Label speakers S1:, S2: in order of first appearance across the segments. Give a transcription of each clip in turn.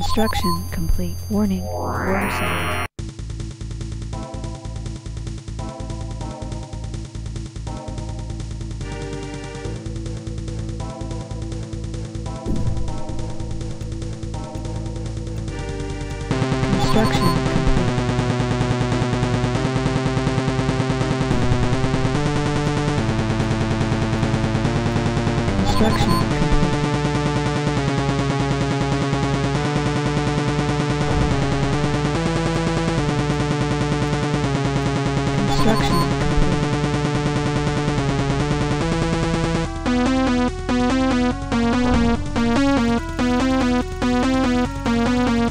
S1: Construction complete. Warning. Water Construction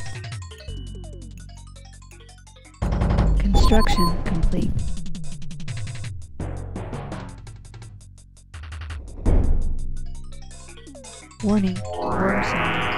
S1: Construction complete. Warning. Water side.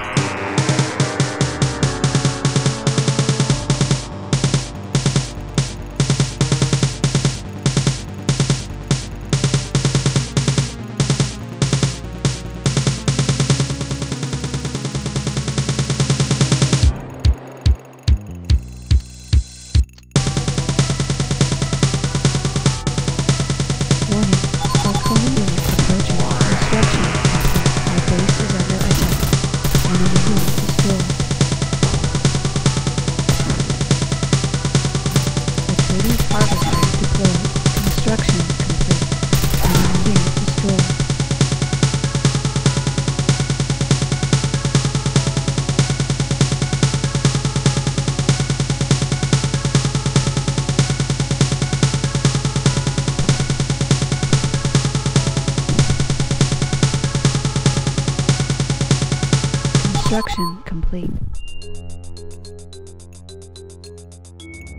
S1: Construction complete.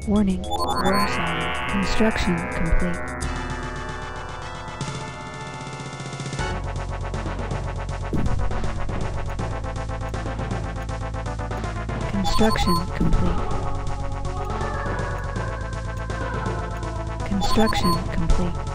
S1: Warning. Water side. Construction complete. Construction complete. Construction complete.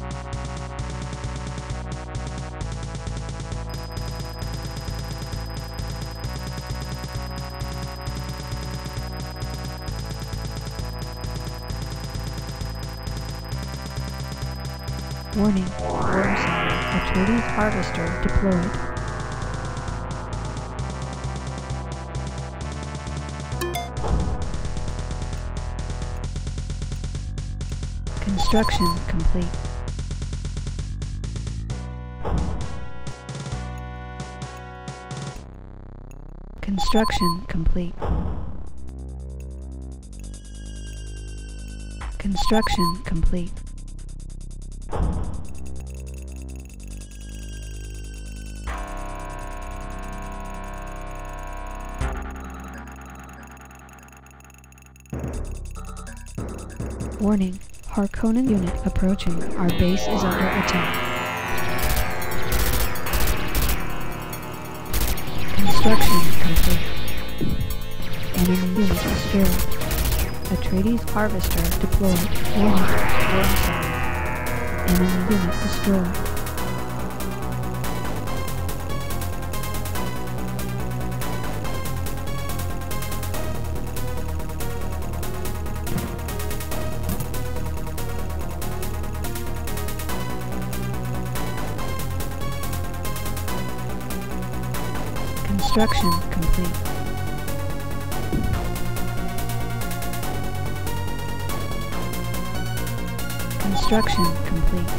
S1: Warning. Water side. Atreides harvester deployed. Construction complete. Construction complete. Construction complete. Warning. Harkonnen unit approaching. Our base is under attack. Construction complete. Enemy unit destroyed. Atreides harvester deployed. Warning. Enemy unit destroyed. Construction complete. Construction complete.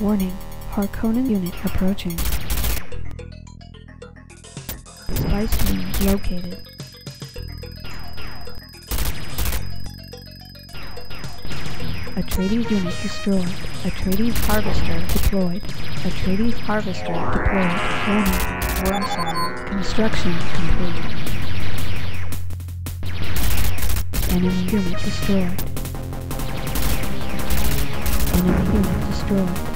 S1: Warning, Harkonnen unit approaching. Spice bloom located. Atreides unit destroyed. Atreides harvester deployed. Atreides harvester deployed. Warning. Worm sign. Construction complete. Enemy unit destroyed. Enemy unit destroyed.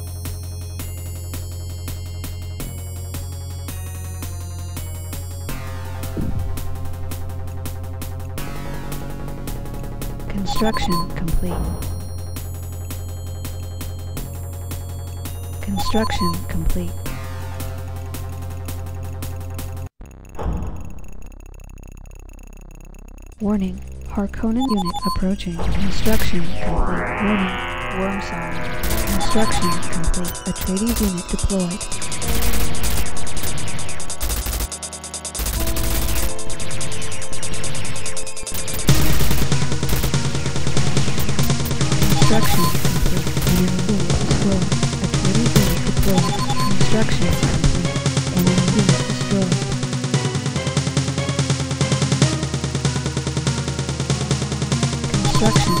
S1: Construction complete. Construction complete. Warning. Harkonnen unit approaching. Construction complete. Warning. Worm sign. Construction complete. Atreides unit deployed. Construction complete. Enemy unit destroyed. Construction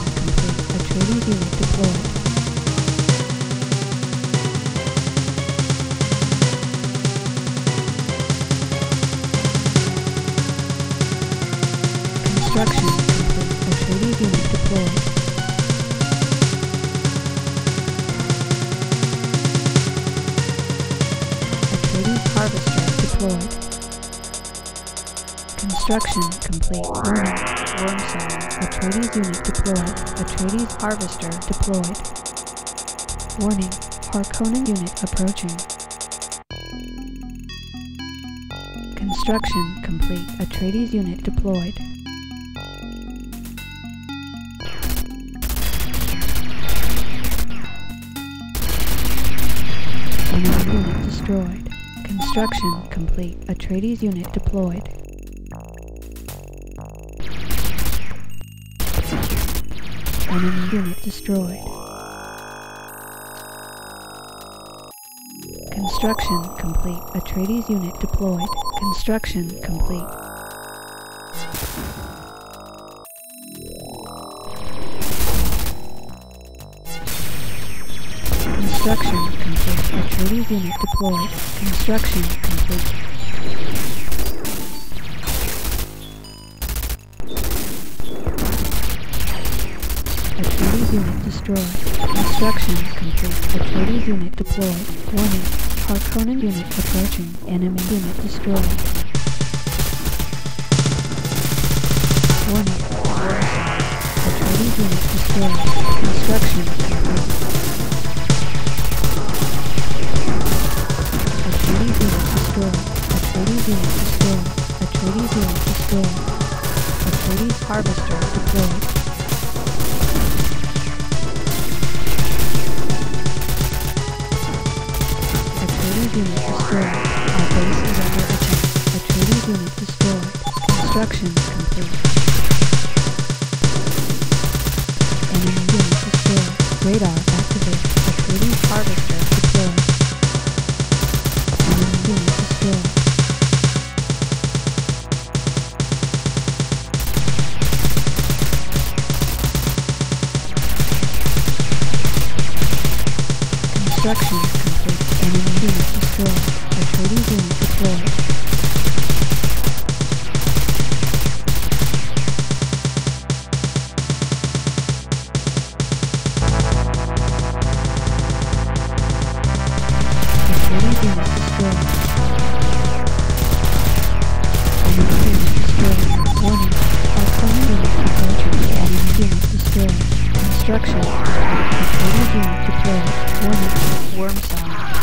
S1: Construction complete. Warning. Worm sign. Atreides unit deployed. Atreides harvester deployed. Warning. Harkonnen unit approaching. Construction complete. Atreides unit deployed. Enemy unit destroyed. Construction complete. Atreides unit deployed. Enemy unit destroyed. Construction complete. Atreides unit deployed. Construction complete. Construction complete. Atreides unit deployed. Construction complete. Atreides unit destroyed. Construction complete. Atreides unit deployed. Warning. Harkonnen unit approaching. Enemy unit destroyed. Warning. Atreides unit destroyed. Construction complete. Atreides unit destroyed. Atreides unit destroyed. Atreides unit destroyed. Atreides harvester Construction is complete. Enemy unit destroyed. Atreides unit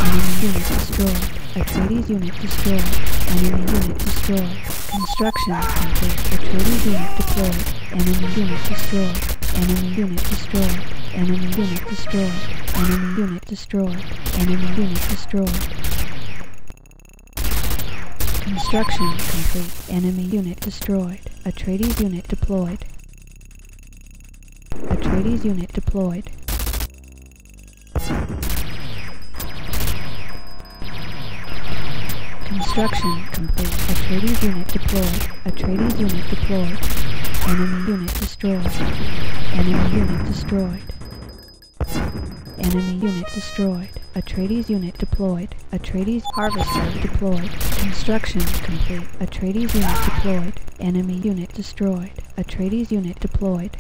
S1: Enemy unit destroyed. Atreides unit destroyed. Enemy unit destroyed. Construction complete. Atreides unit deployed. Enemy unit destroyed. Enemy unit destroyed. Enemy unit destroyed. Enemy unit destroyed. Enemy unit destroyed. Construction complete. Enemy unit destroyed. Atreides unit deployed. Atreides unit deployed. Construction complete. A Atreides unit deployed. A Atreides unit deployed. Enemy unit destroyed. Enemy unit destroyed. Enemy unit destroyed. Atreides unit deployed. A Atreides harvester deployed. Construction complete. A Atreides unit deployed. Enemy unit destroyed. A Atreides unit deployed.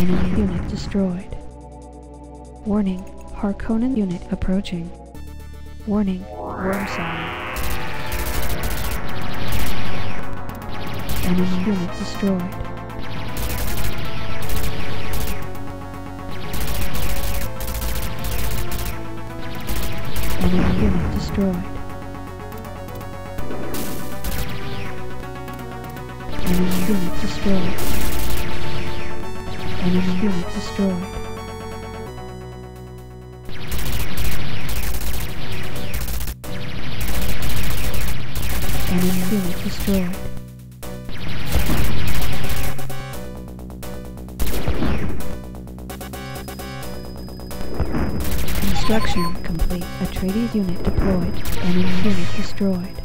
S1: Enemy unit destroyed. Warning. Harkonnen unit approaching. Warning. Worm sign. Enemy unit destroyed. Enemy unit destroyed. Enemy unit destroyed. Enemy unit destroyed. Enemy unit destroyed. Construction complete. Atreides unit deployed. Enemy unit destroyed.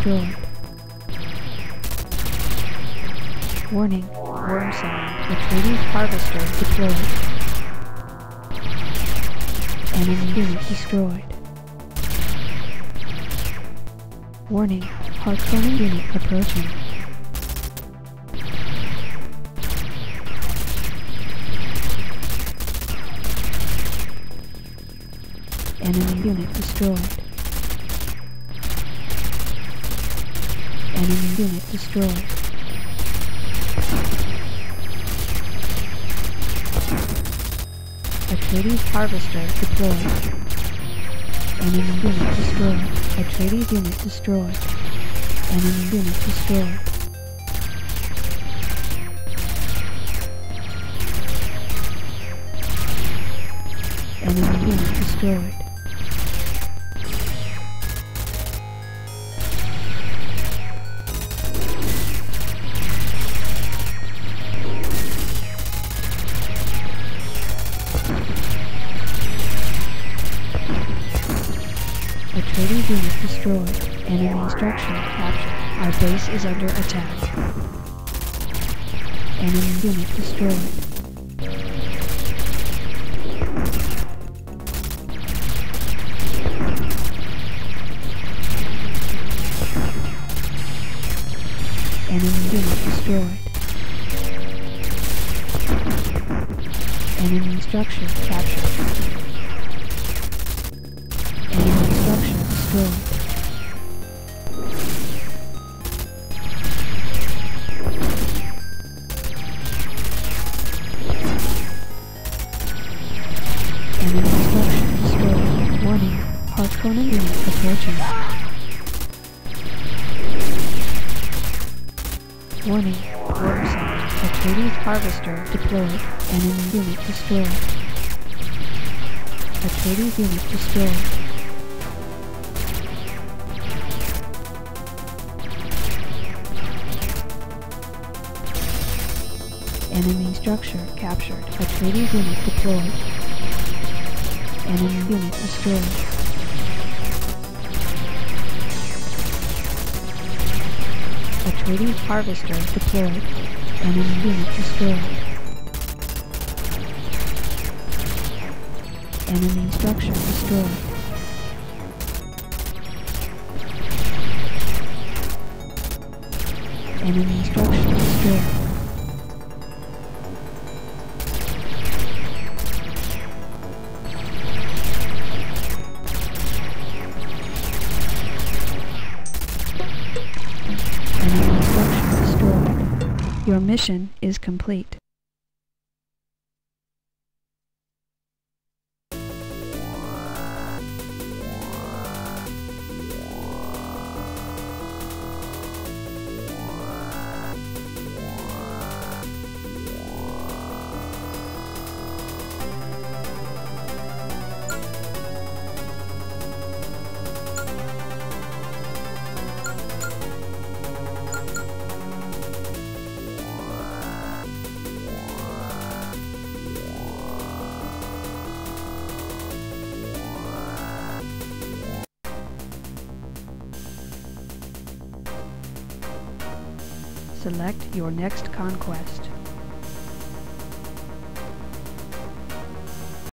S1: Destroyed. Warning. Worm sign. Atreides harvester deployed. Enemy unit destroyed. Warning. Harkonnen unit approaching. Enemy unit destroyed. Enemy unit destroyed. Atreides harvester deployed. Enemy unit destroyed. Atreides unit destroyed. Enemy unit destroyed. Enemy unit destroyed. Atreides unit destroyed. Enemy structure captured. Our base is under attack. Enemy unit destroyed. Enemy unit destroyed. Enemy structure captured. Approaching. Warning. Worm sign. Atreides harvester deployed. Enemy unit destroyed. Atreides unit destroyed. Enemy structure captured. Atreides unit deployed. Enemy unit destroyed. Atreides harvester deployed. Enemy unit destroyed. Enemy structure destroyed. Enemy structure destroyed. Mission is complete. Select your next conquest.